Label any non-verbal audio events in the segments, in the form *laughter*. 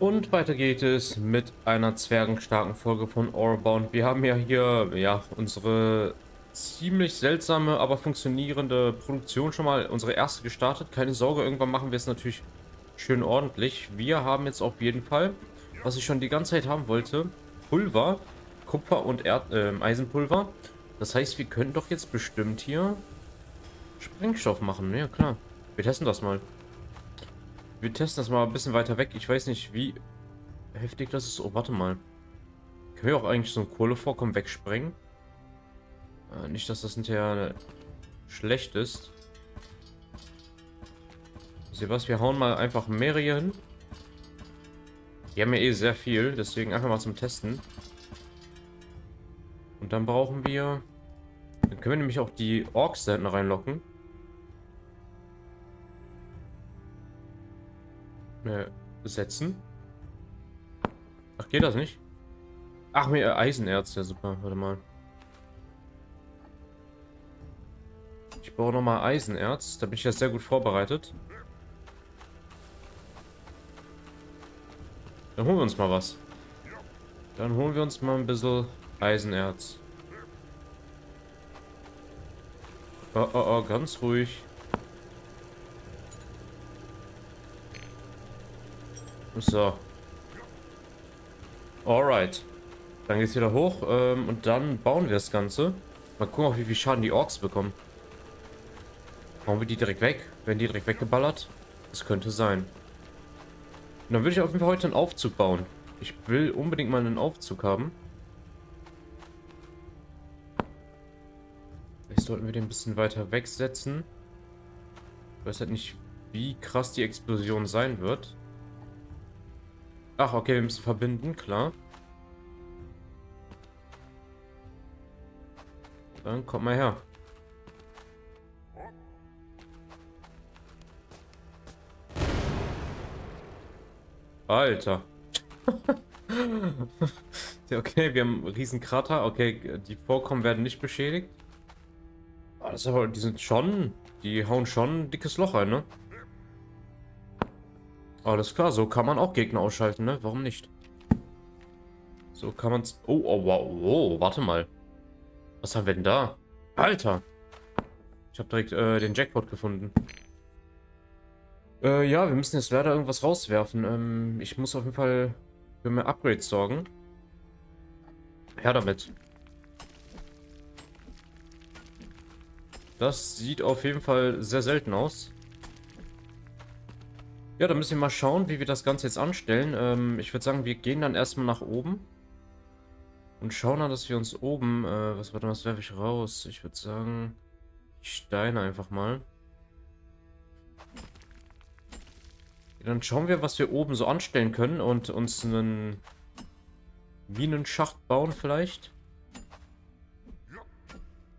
Und weiter geht es mit einer zwergenstarken Folge von Orbound. Wir haben ja hier ja unsere ziemlich seltsame, aber funktionierende Produktion schon mal, unsere erste gestartet. Keine Sorge, irgendwann machen wir es natürlich schön ordentlich. Wir haben jetzt auf jeden Fall, was ich schon die ganze Zeit haben wollte, Pulver, Kupfer und Erd äh, Eisenpulver. Das heißt, wir können doch jetzt bestimmt hier Sprengstoff machen. Ja, klar. Wir testen das mal. Wir testen das mal ein bisschen weiter weg. Ich weiß nicht, wie heftig das ist. Oh, warte mal. Können wir auch eigentlich so ein Kohlevorkommen wegsprengen? Äh, nicht, dass das hinterher schlecht ist. Was? Wir hauen mal einfach mehrere hier hin. Die haben ja eh sehr viel, deswegen einfach mal zum Testen. Und dann brauchen wir... Dann können wir nämlich auch die Orks da hinten reinlocken. Äh, setzen. Ach, geht das nicht? Ach, mir äh, Eisenerz, ja super. Warte mal. Ich brauche nochmal Eisenerz. Da bin ich ja sehr gut vorbereitet. Dann holen wir uns mal was. Dann holen wir uns mal ein bisschen Eisenerz. Oh, oh, oh, ganz ruhig. So. Alright. Dann geht's wieder hoch ähm, und dann bauen wir das Ganze. Mal gucken, auch wie viel Schaden die Orks bekommen. Bauen wir die direkt weg? Werden die direkt weggeballert? Das könnte sein. Und dann würde ich auf jeden Fall heute einen Aufzug bauen. Ich will unbedingt mal einen Aufzug haben. Vielleicht sollten wir den ein bisschen weiter wegsetzen. Ich weiß halt nicht, wie krass die Explosion sein wird. Ach, okay, wir müssen verbinden, klar. Dann kommt mal her. Alter. *laughs* okay, wir haben einen riesen Krater. Okay, die Vorkommen werden nicht beschädigt. Aber das ist aber, die sind schon, die hauen schon ein dickes Loch ein, ne? Alles klar, so kann man auch Gegner ausschalten, ne? Warum nicht? So kann man's... Oh, oh, wow, oh, warte mal. Was haben wir denn da? Alter! Ich habe direkt äh, den Jackpot gefunden. Äh, ja, wir müssen jetzt leider irgendwas rauswerfen. Ähm, ich muss auf jeden Fall für mehr Upgrades sorgen. Her damit. Das sieht auf jeden Fall sehr selten aus. Ja, dann müssen wir mal schauen, wie wir das Ganze jetzt anstellen. Ähm, ich würde sagen, wir gehen dann erstmal nach oben. Und schauen dann, dass wir uns oben... Äh, was, warte, was werfe ich raus? Ich würde sagen, Steine einfach mal. Ja, dann schauen wir, was wir oben so anstellen können und uns einen Minenschacht bauen vielleicht.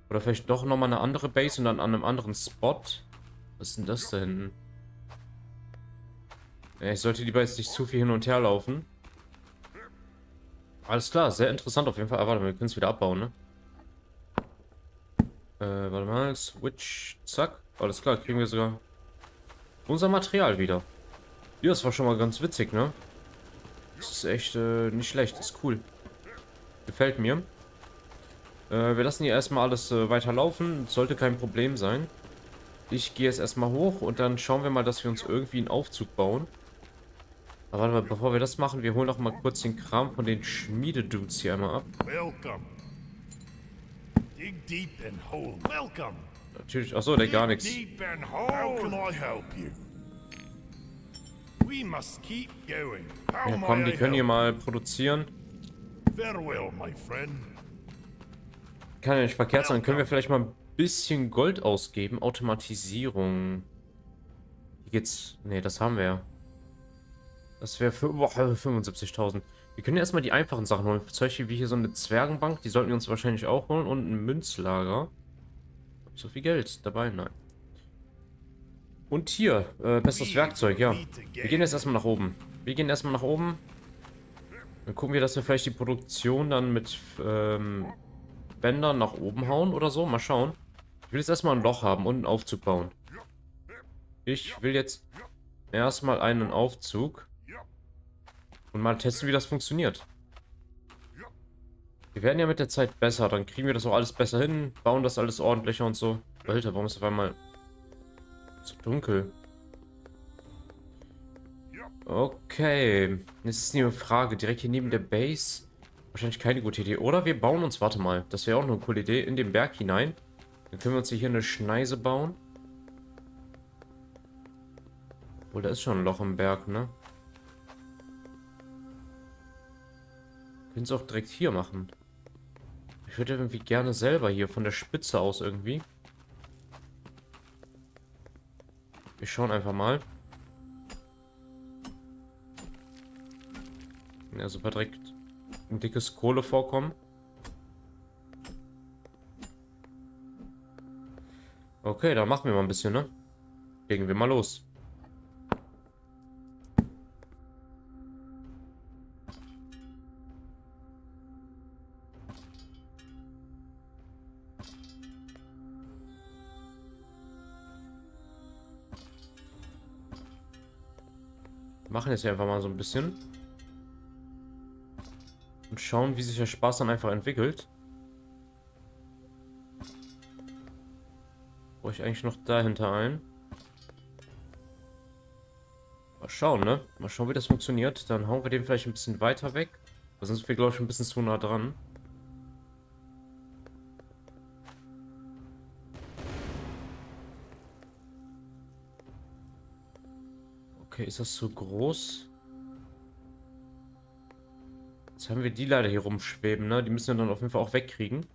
Oder vielleicht doch nochmal eine andere Base und dann an einem anderen Spot. Was ist denn das da hinten? Ich sollte lieber jetzt nicht zu viel hin und her laufen. Alles klar, sehr interessant auf jeden Fall. Ah, warte, wir können es wieder abbauen, ne? Äh, warte mal, Switch, zack. Alles klar, kriegen wir sogar unser Material wieder. Ja, das war schon mal ganz witzig, ne? Das ist echt äh, nicht schlecht, das ist cool. Gefällt mir. Äh, wir lassen hier erstmal alles äh, weiterlaufen. Sollte kein Problem sein. Ich gehe jetzt erstmal hoch und dann schauen wir mal, dass wir uns irgendwie einen Aufzug bauen. Aber warte mal, bevor wir das machen, wir holen noch mal kurz den Kram von den Schmiededudes hier einmal ab. Welcome. Dig deep and hole. Welcome. Natürlich, achso, der gar nichts. Ja, komm, die können hier mal produzieren. Kann ja nicht verkehrt sein. Können wir vielleicht mal ein bisschen Gold ausgeben? Automatisierung. Hier geht's. Ne, das haben wir ja. Das wäre für 75.000. Wir können erstmal die einfachen Sachen holen. Zum Beispiel wie hier so eine Zwergenbank. Die sollten wir uns wahrscheinlich auch holen. Und ein Münzlager. So viel Geld dabei? Nein. Und hier, äh, bestes Werkzeug, ja. Wir gehen jetzt erstmal nach oben. Wir gehen erstmal nach oben. Dann gucken wir, dass wir vielleicht die Produktion dann mit ähm, Bändern nach oben hauen oder so. Mal schauen. Ich will jetzt erstmal ein Loch haben und einen Aufzug bauen. Ich will jetzt erstmal einen Aufzug. Und mal testen, wie das funktioniert. Wir werden ja mit der Zeit besser, dann kriegen wir das auch alles besser hin, bauen das alles ordentlicher und so. Alter, warum ist auf einmal so dunkel? Okay, jetzt ist eine Frage, direkt hier neben der Base. Wahrscheinlich keine gute Idee. Oder wir bauen uns, warte mal, das wäre auch eine coole Idee, in den Berg hinein. Dann können wir uns hier eine Schneise bauen. Obwohl, da ist schon ein Loch im Berg, ne? Können es auch direkt hier machen. Ich würde irgendwie gerne selber hier von der Spitze aus irgendwie. Wir schauen einfach mal. Ja, super direkt ein dickes Kohlevorkommen. Okay, dann machen wir mal ein bisschen, ne? Legen wir mal los. Machen jetzt einfach mal so ein bisschen. Und schauen, wie sich der Spaß dann einfach entwickelt. Brauche ich eigentlich noch dahinter ein. Mal schauen, ne? Mal schauen, wie das funktioniert. Dann hauen wir den vielleicht ein bisschen weiter weg. Sonst sind wir, glaube ich, ein bisschen zu nah dran. Ist das so groß? Jetzt haben wir die leider hier rumschweben, ne? Die müssen wir dann auf jeden Fall auch wegkriegen.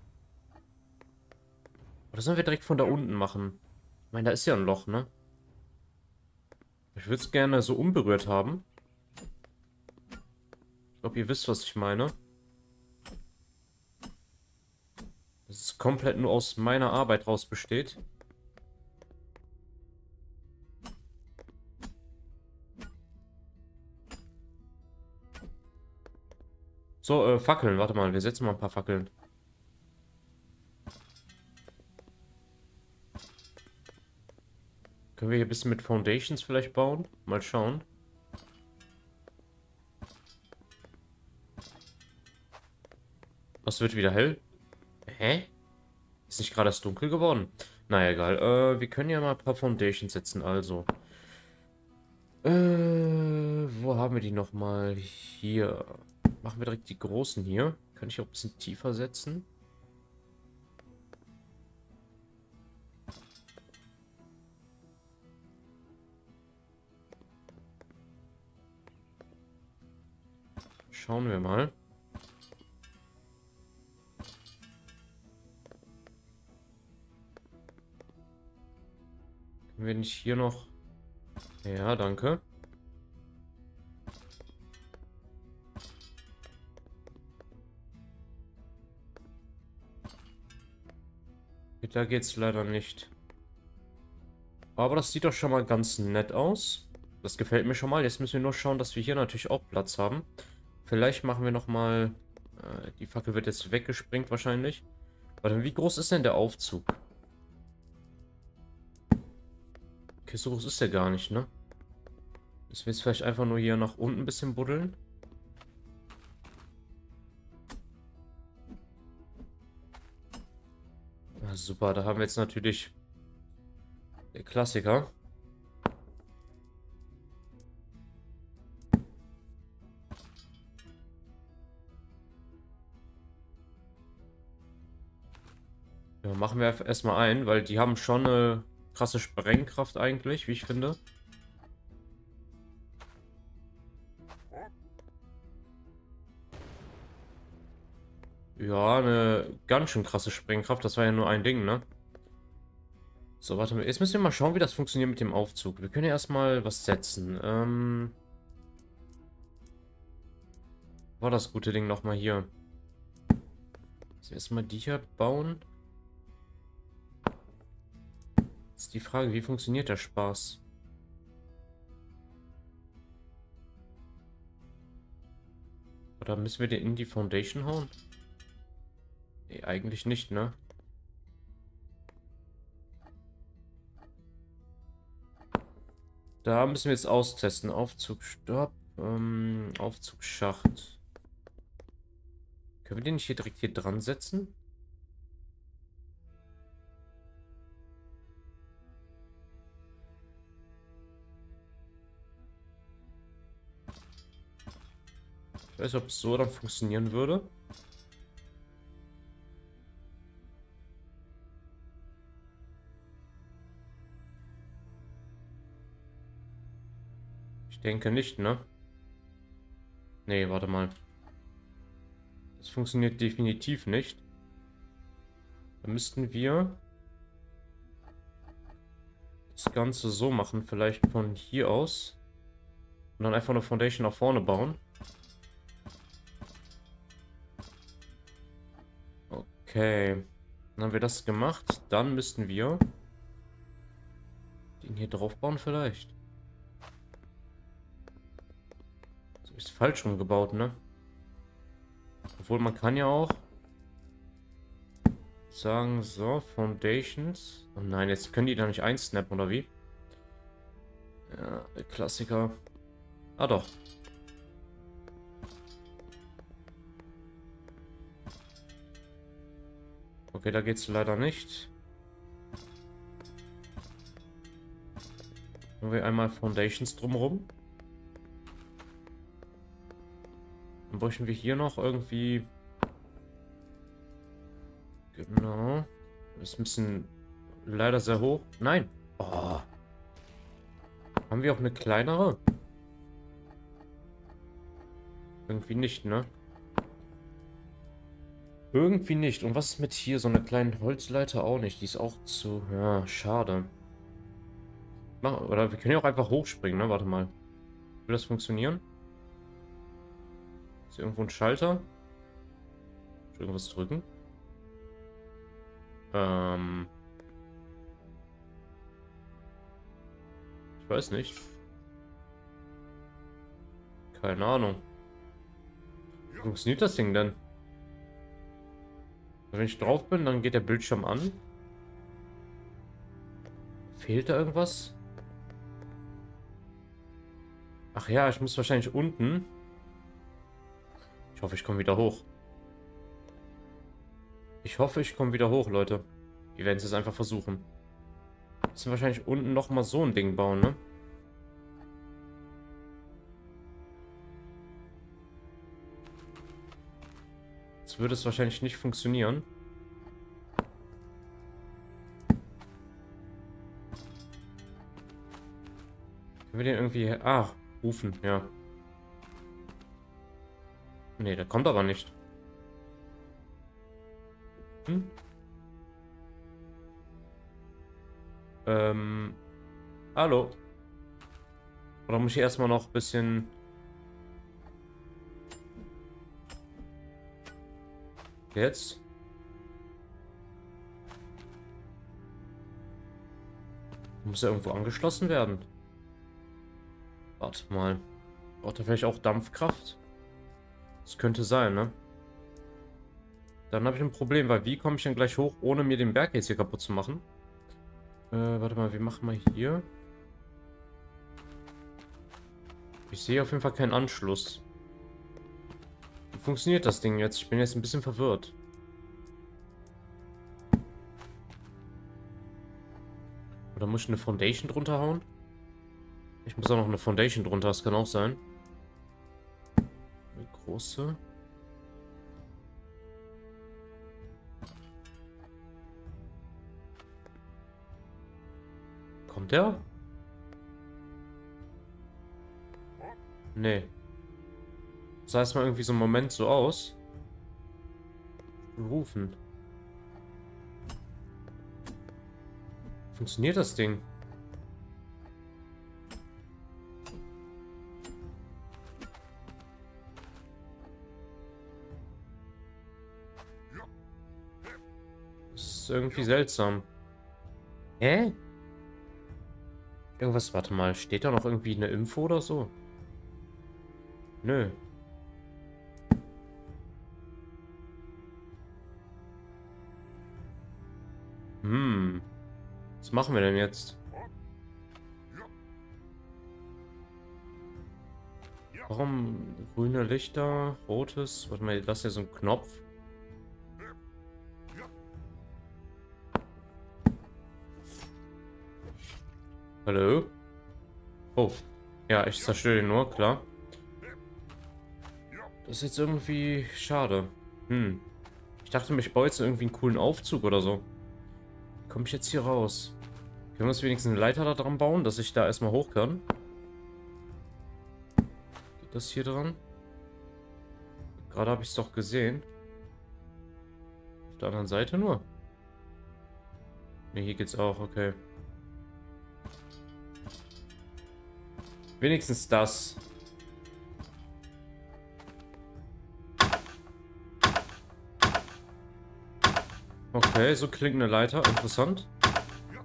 Oder sollen wir direkt von da unten machen? Ich meine, da ist ja ein Loch, ne? Ich würde es gerne so unberührt haben. Ich glaube, ihr wisst, was ich meine. Dass es komplett nur aus meiner Arbeit raus besteht. So, äh, Fackeln. Warte mal, wir setzen mal ein paar Fackeln. Können wir hier ein bisschen mit Foundations vielleicht bauen? Mal schauen. Was wird wieder hell? Hä? Ist nicht gerade das dunkel geworden? Naja, egal. Äh, wir können ja mal ein paar Foundations setzen, also. Äh, wo haben wir die nochmal? Hier. Machen wir direkt die großen hier. Kann ich auch ein bisschen tiefer setzen? Schauen wir mal. Können wir nicht hier noch... Ja, danke. Da geht's leider nicht. Aber das sieht doch schon mal ganz nett aus. Das gefällt mir schon mal. Jetzt müssen wir nur schauen, dass wir hier natürlich auch Platz haben. Vielleicht machen wir nochmal... Äh, die Fackel wird jetzt weggesprengt wahrscheinlich. Warte, wie groß ist denn der Aufzug? Okay, so groß ist der gar nicht, ne? Müssen wir jetzt vielleicht einfach nur hier nach unten ein bisschen buddeln? Super, da haben wir jetzt natürlich der Klassiker. Ja, machen wir erstmal ein, weil die haben schon eine krasse Sprengkraft eigentlich, wie ich finde. Ja, eine ganz schön krasse Sprengkraft. Das war ja nur ein Ding, ne? So, warte mal. Jetzt müssen wir mal schauen, wie das funktioniert mit dem Aufzug. Wir können ja erstmal was setzen. Ähm... War das gute Ding nochmal hier? Jetzt erstmal die hier bauen. Ist die Frage, wie funktioniert der Spaß? Oder müssen wir den in die Foundation hauen? Nee, eigentlich nicht, ne? Da müssen wir jetzt austesten. Aufzug, Stopp. Ähm, Aufzugsschacht. Können wir den nicht hier direkt hier dran setzen? Ich weiß, ob es so dann funktionieren würde. Denke nicht, ne? Nee, warte mal. Das funktioniert definitiv nicht. Dann müssten wir das Ganze so machen, vielleicht von hier aus. Und dann einfach eine Foundation nach vorne bauen. Okay. Dann haben wir das gemacht. Dann müssten wir den hier drauf bauen vielleicht. Falsch umgebaut, ne? Obwohl man kann ja auch sagen, so, Foundations. Oh nein, jetzt können die da nicht einsnappen, oder wie? Ja, Klassiker. Ah doch. Okay, da geht es leider nicht. Machen wir einmal Foundations drumherum. Dann bräuchten wir hier noch irgendwie... Genau. Das ist ein bisschen leider sehr hoch. Nein. Oh. Haben wir auch eine kleinere? Irgendwie nicht, ne? Irgendwie nicht. Und was ist mit hier? So eine kleine Holzleiter auch nicht. Die ist auch zu... Ja, schade. Oder wir können ja auch einfach hochspringen, ne? Warte mal. Will das funktionieren? Ist irgendwo ein Schalter? irgendwas drücken? Ähm... Ich weiß nicht. Keine Ahnung. Wie funktioniert das Ding denn? Wenn ich drauf bin, dann geht der Bildschirm an. Fehlt da irgendwas? Ach ja, ich muss wahrscheinlich unten. Ich hoffe, ich komme wieder hoch. Ich hoffe, ich komme wieder hoch, Leute. Wir werden es jetzt einfach versuchen. Müssen wahrscheinlich unten nochmal so ein Ding bauen, ne? würde es wahrscheinlich nicht funktionieren. Können wir den irgendwie... Ah, rufen, ja. Nee, der kommt aber nicht. Hm? Ähm... Hallo? Oder muss ich erstmal noch ein bisschen Jetzt? Muss er irgendwo angeschlossen werden? Warte mal. Braucht er vielleicht auch Dampfkraft? Das könnte sein, ne? Dann habe ich ein Problem, weil wie komme ich denn gleich hoch, ohne mir den Berg jetzt hier kaputt zu machen? Äh, warte mal, wie machen wir hier? Ich sehe auf jeden Fall keinen Anschluss funktioniert das Ding jetzt? Ich bin jetzt ein bisschen verwirrt. Oder muss ich eine Foundation drunter hauen? Ich muss auch noch eine Foundation drunter, das kann auch sein. Große. Kommt der? Nee sah es mal irgendwie so einen Moment so aus. Rufen. Funktioniert das Ding? Irgendwie seltsam. Hä? Irgendwas, warte mal, steht da noch irgendwie eine Info oder so? Nö. Hm. Was machen wir denn jetzt? Warum grüne Lichter, rotes? Warte mal, das ist ja so ein Knopf. Hallo? Oh. Ja, ich zerstöre den nur, klar. Das ist jetzt irgendwie schade. Hm. Ich dachte, ich baue jetzt irgendwie einen coolen Aufzug oder so. Wie komme ich jetzt hier raus? Können wir uns wenigstens eine Leiter da dran bauen, dass ich da erstmal hoch kann? Geht das hier dran? Gerade habe ich es doch gesehen. Auf der anderen Seite nur. Ne, hier geht's auch, okay. Wenigstens das. Okay, so klingt eine Leiter. Interessant. Ja,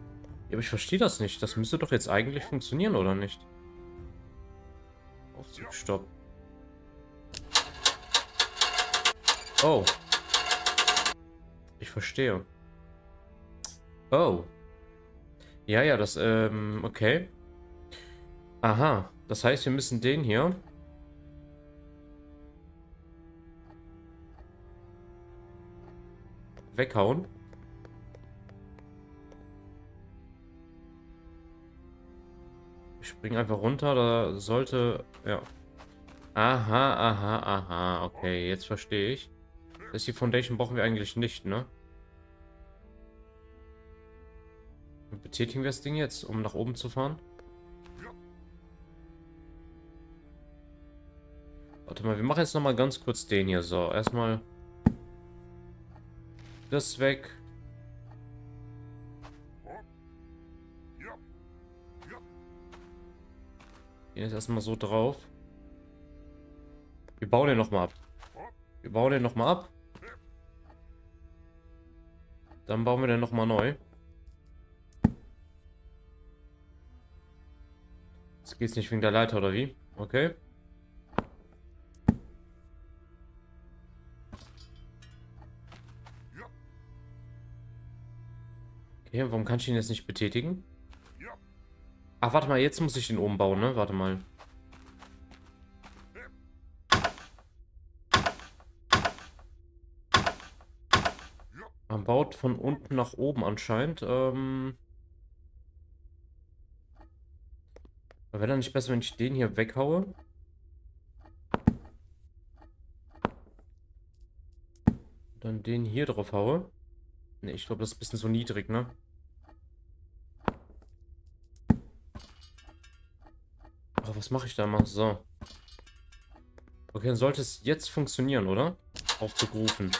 aber ich verstehe das nicht. Das müsste doch jetzt eigentlich funktionieren, oder nicht? Aufzug, stopp. Oh. Ich verstehe. Oh. Ja, ja, das, ähm, okay. Aha, das heißt, wir müssen den hier... weghauen. Ich springe einfach runter, da sollte... Ja. Aha, aha, aha. Okay, jetzt verstehe ich. Das ist die Foundation brauchen wir eigentlich nicht, ne? Betätigen wir das Ding jetzt, um nach oben zu fahren? Warte mal, wir machen jetzt nochmal ganz kurz den hier. So, erstmal das weg. Hier ist erstmal so drauf. Wir bauen den nochmal ab. Wir bauen den nochmal ab. Dann bauen wir den nochmal neu. Jetzt geht's nicht wegen der Leiter, oder wie? Okay. Okay, warum kann ich ihn jetzt nicht betätigen? Ach, warte mal, jetzt muss ich den oben bauen, ne? Warte mal. Man baut von unten nach oben anscheinend. Ähm Wäre dann nicht besser, wenn ich den hier weghaue? Dann den hier drauf haue. Ne, ich glaube, das ist ein bisschen so niedrig, ne? Aber was mache ich da mal? So. Okay, dann sollte es jetzt funktionieren, oder? Aufzug rufen.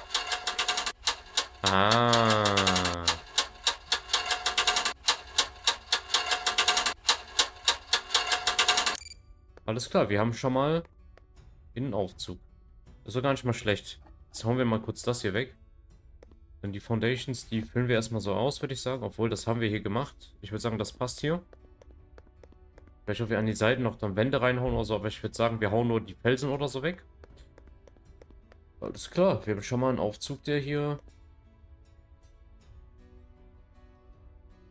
Ah. Alles klar, wir haben schon mal einen Aufzug. Das ist doch gar nicht mal schlecht. Jetzt hauen wir mal kurz das hier weg. Denn die Foundations, die füllen wir erstmal so aus, würde ich sagen. Obwohl, das haben wir hier gemacht. Ich würde sagen, das passt hier. Vielleicht, ob wir an die Seiten noch dann Wände reinhauen oder so. Aber ich würde sagen, wir hauen nur die Felsen oder so weg. Alles klar. Wir haben schon mal einen Aufzug, der hier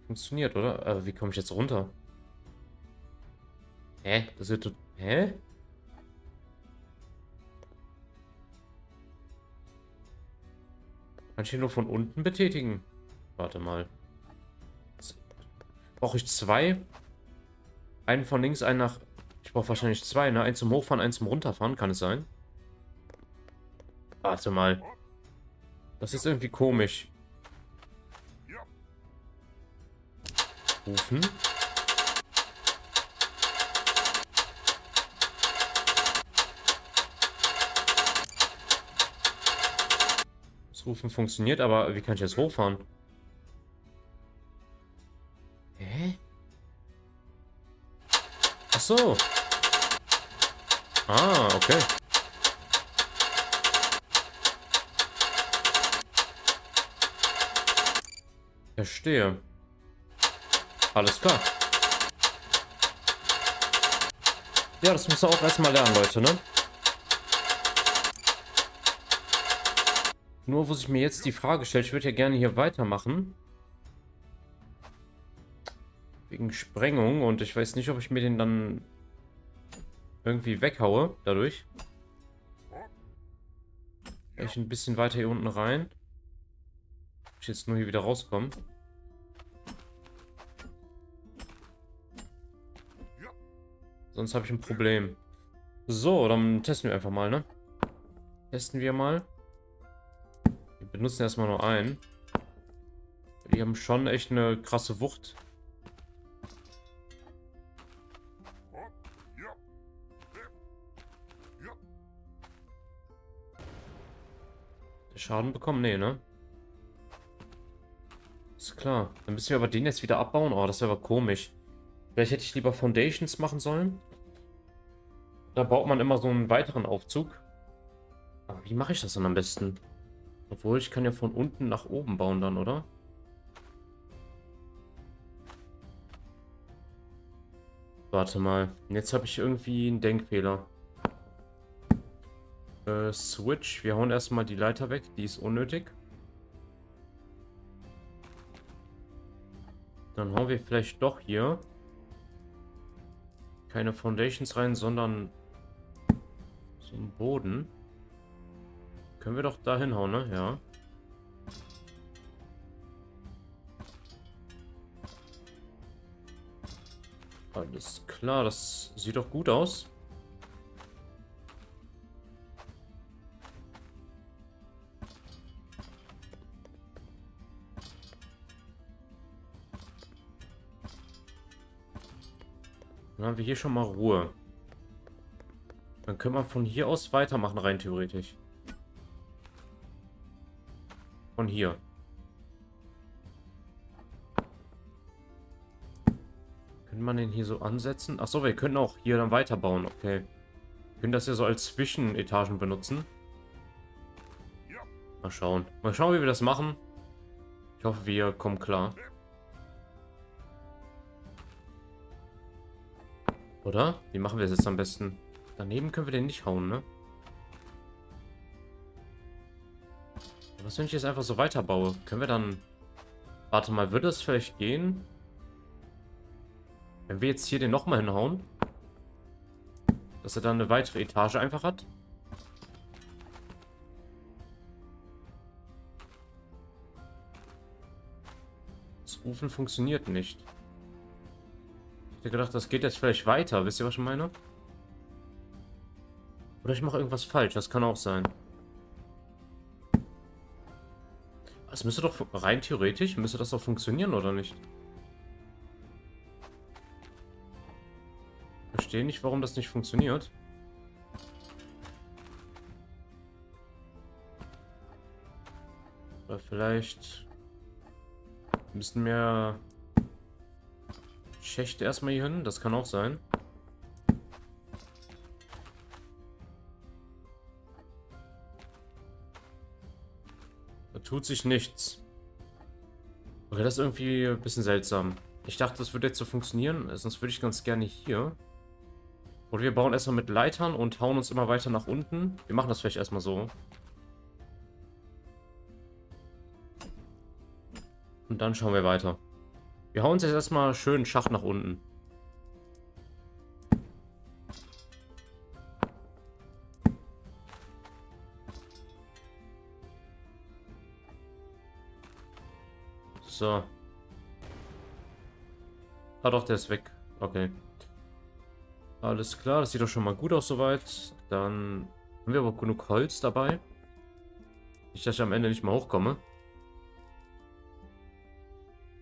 funktioniert, oder? Aber wie komme ich jetzt runter? Hä? Das wird... Hä? Kann ich hier nur von unten betätigen? Warte mal. Brauche ich zwei? Einen von links, einen nach... Ich brauche wahrscheinlich zwei, ne? Einen zum Hochfahren, einen zum Runterfahren, kann es sein? Warte mal. Das ist irgendwie komisch. Rufen. Rufen funktioniert, aber wie kann ich jetzt hochfahren? Hä? Ach so. Ah, okay. Verstehe. Alles klar. Ja, das muss auch erstmal lernen, Leute, ne? Nur, wo sich mir jetzt die Frage stellt, ich würde ja gerne hier weitermachen. Wegen Sprengung und ich weiß nicht, ob ich mir den dann irgendwie weghaue dadurch. Ich ein bisschen weiter hier unten rein. Ich jetzt nur hier wieder rauskommen. Sonst habe ich ein Problem. So, dann testen wir einfach mal, ne? Testen wir mal. Wir benutzen erstmal nur einen. Die haben schon echt eine krasse Wucht. Schaden bekommen? Nee, ne? Ist klar. Dann müssen wir aber den jetzt wieder abbauen. Oh, das wäre aber komisch. Vielleicht hätte ich lieber Foundations machen sollen. Da baut man immer so einen weiteren Aufzug. Aber wie mache ich das dann am besten? Obwohl, ich kann ja von unten nach oben bauen dann, oder? Warte mal. Jetzt habe ich irgendwie einen Denkfehler. Äh, Switch. Wir hauen erstmal die Leiter weg. Die ist unnötig. Dann hauen wir vielleicht doch hier keine Foundations rein, sondern so einen Boden. Können wir doch da hinhauen, ne? Ja. Alles klar, das sieht doch gut aus. Dann haben wir hier schon mal Ruhe. Dann können wir von hier aus weitermachen, rein theoretisch. Von hier. Können man den hier so ansetzen? Achso, wir können auch hier dann weiterbauen. Okay. Wir können das ja so als Zwischenetagen benutzen. Mal schauen. Mal schauen, wie wir das machen. Ich hoffe, wir kommen klar. Oder? Wie machen wir es jetzt am besten? Daneben können wir den nicht hauen, ne? Was, wenn ich jetzt einfach so weiterbaue? Können wir dann... Warte mal, würde es vielleicht gehen? Wenn wir jetzt hier den nochmal hinhauen? Dass er dann eine weitere Etage einfach hat? Das Rufen funktioniert nicht. Ich hätte gedacht, das geht jetzt vielleicht weiter. Wisst ihr, was ich meine? Oder ich mache irgendwas falsch. Das kann auch sein. Das müsste doch rein theoretisch, müsste das doch funktionieren, oder nicht? Verstehe nicht, warum das nicht funktioniert. Oder vielleicht müssten wir Schächte erstmal hier hin. Das kann auch sein. Tut sich nichts. Okay, das ist irgendwie ein bisschen seltsam. Ich dachte, das würde jetzt so funktionieren. Sonst würde ich ganz gerne hier. Oder wir bauen erstmal mit Leitern und hauen uns immer weiter nach unten. Wir machen das vielleicht erstmal so. Und dann schauen wir weiter. Wir hauen uns jetzt erstmal schön Schacht nach unten. So. Ah doch, der ist weg. Okay. Alles klar, das sieht doch schon mal gut aus soweit. Dann haben wir aber genug Holz dabei. Nicht, dass ich am Ende nicht mehr hochkomme.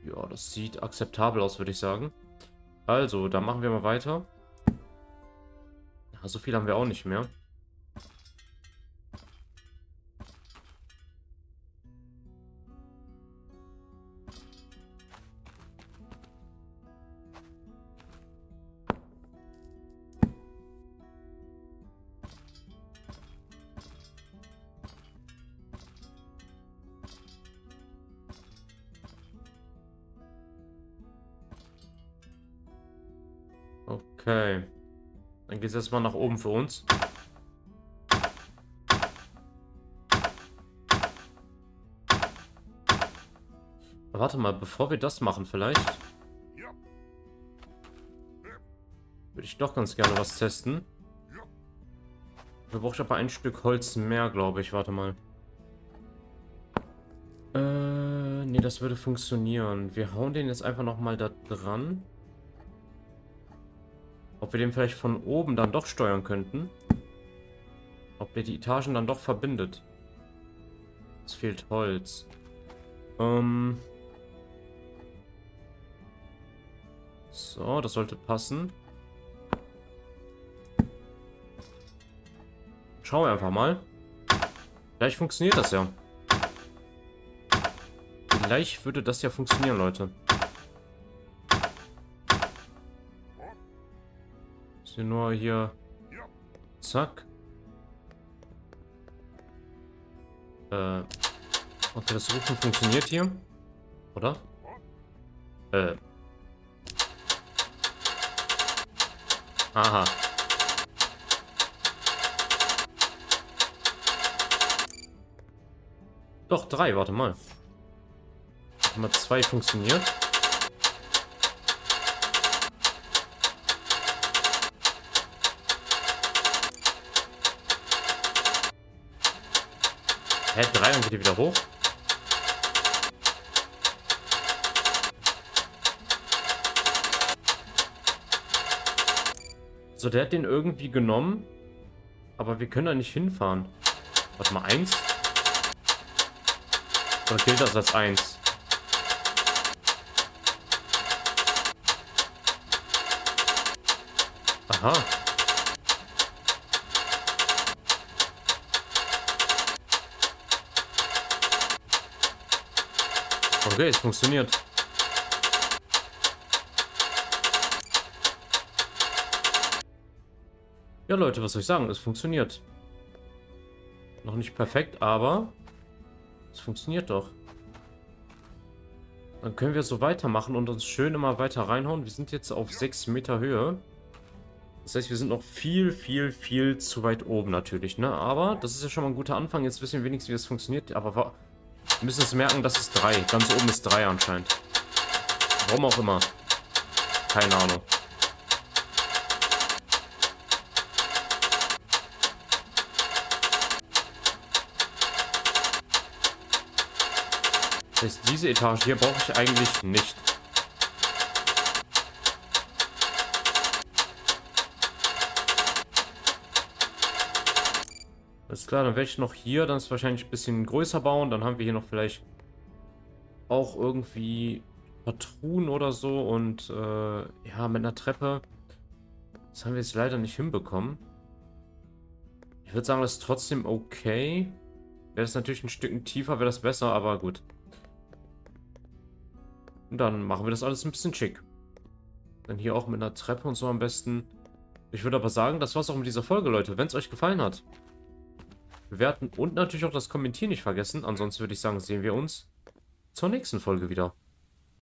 Ja, das sieht akzeptabel aus, würde ich sagen. Also, dann machen wir mal weiter. Ja, so viel haben wir auch nicht mehr. Es erstmal nach oben für uns. Warte mal, bevor wir das machen vielleicht, würde ich doch ganz gerne was testen. Da brauche ich aber ein Stück Holz mehr, glaube ich. Warte mal. Äh, nee, das würde funktionieren. Wir hauen den jetzt einfach nochmal da dran. Ob wir den vielleicht von oben dann doch steuern könnten. Ob der die Etagen dann doch verbindet. Es fehlt Holz. Ähm... So, das sollte passen. Schauen wir einfach mal. Vielleicht funktioniert das ja. Vielleicht würde das ja funktionieren, Leute. Hier nur hier... Zack. Äh... Okay, das Rufen funktioniert hier. Oder? Äh... Aha. Doch, drei, warte mal. Nummer zwei funktioniert. Hä, drei und geht die wieder hoch? So, der hat den irgendwie genommen. Aber wir können da nicht hinfahren. Warte mal, eins. Oder gilt das als eins? Aha. Okay, es funktioniert. Ja, Leute, was soll ich sagen? Es funktioniert. Noch nicht perfekt, aber es funktioniert doch. Dann können wir so weitermachen und uns schön immer weiter reinhauen. Wir sind jetzt auf 6 Meter Höhe. Das heißt, wir sind noch viel, viel, viel zu weit oben natürlich, ne? Aber das ist ja schon mal ein guter Anfang. Jetzt wissen wir wenigstens, wie es funktioniert. Aber wir müssen es merken, das ist 3. Ganz oben ist 3 anscheinend. Warum auch immer. Keine Ahnung. Das heißt, diese Etage hier brauche ich eigentlich nicht. Alles klar, dann werde ich noch hier dann ist wahrscheinlich ein bisschen größer bauen. Dann haben wir hier noch vielleicht auch irgendwie Patrounen oder so und äh, ja, mit einer Treppe. Das haben wir jetzt leider nicht hinbekommen. Ich würde sagen, das ist trotzdem okay. Wäre das natürlich ein Stück tiefer, wäre das besser, aber gut. Und dann machen wir das alles ein bisschen schick. Dann hier auch mit einer Treppe und so am besten. Ich würde aber sagen, das war's auch mit dieser Folge, Leute. Wenn es euch gefallen hat, bewerten und natürlich auch das Kommentieren nicht vergessen. Ansonsten würde ich sagen, sehen wir uns zur nächsten Folge wieder.